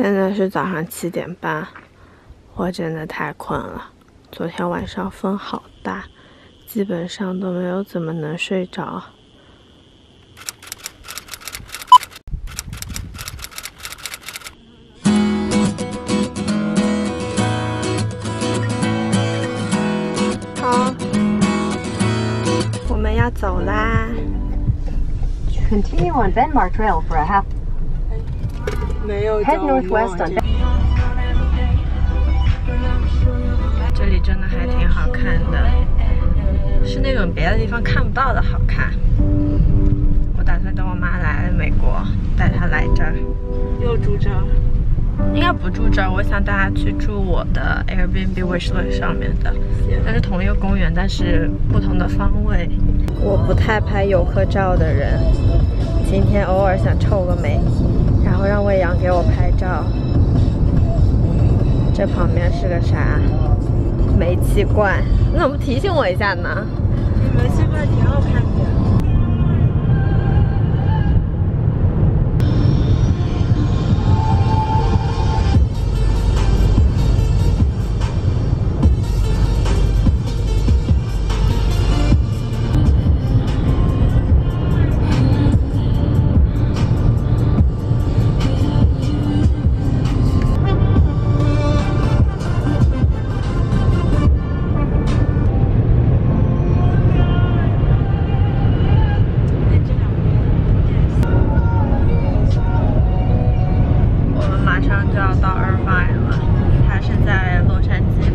现在是早上七点半，我真的太困了。昨天晚上风好大，基本上都没有怎么能睡着。好，我们要走啦。Continue on Benmark Trail for a half. 没有 Head northwest on. 这里真的还挺好看的，是那种别的地方看不到的好看。我打算等我妈来了美国，带她来这儿。又住这儿？应该不住这儿。我想带她去住我的 Airbnb wishlist 上面的，但是同一个公园，但是不同的方位。我不太拍游客照的人，今天偶尔想臭个美，然后让魏阳给我拍照。这旁边是个啥？煤气罐，你怎么不提醒我一下呢？煤气罐挺好看的。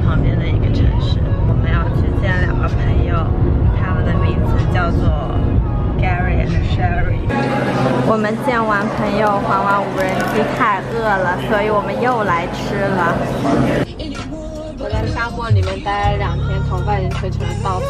旁边的一个城市。我们要去见两个朋友，他们的名字叫做 Gary and Sherry。我们见完朋友，还完无人机，太饿了，所以我们又来吃了。我在沙漠里面待了两天，头发已经吹成了爆。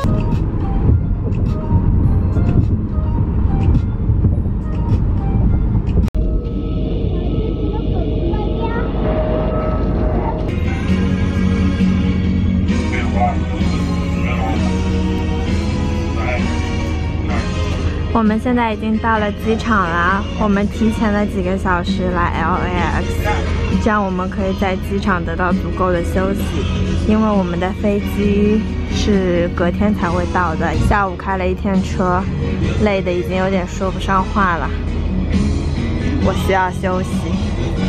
我们现在已经到了机场啦，我们提前了几个小时来 LAX，这样我们可以在机场得到足够的休息，因为我们的飞机是隔天才会到的。下午开了一天车，累的已经有点说不上话了，我需要休息。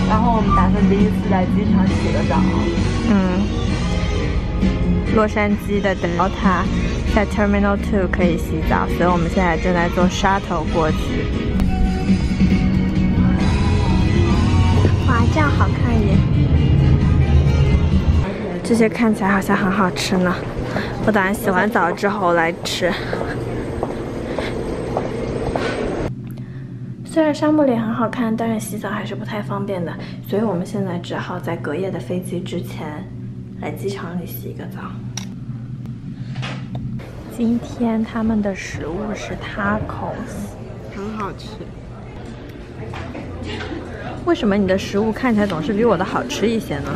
然后我们打算第一次在机场洗个澡。嗯，洛杉矶的 Delta。在 Terminal Two 可以洗澡，所以我们现在正在坐 shuttle 过去。哇，这样好看耶！这些看起来好像很好吃呢，我打算洗完澡之后来吃。虽然沙漠里很好看，但是洗澡还是不太方便的，所以我们现在只好在隔夜的飞机之前来机场里洗一个澡。今天他们的食物是 tacos，很好吃。为什么你的食物看起来总是比我的好吃一些呢？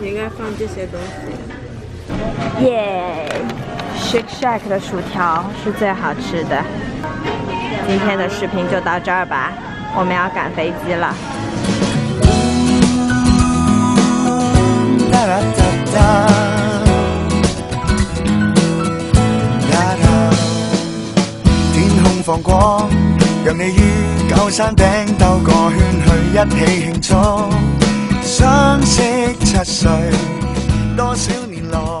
你应该放这些东西。耶，Shake Shack 的薯条是最好吃的。今天的视频就到这儿吧，我们要赶飞机了。放光，让你于旧山顶兜个圈去一起庆祝。相识七岁，多少年来。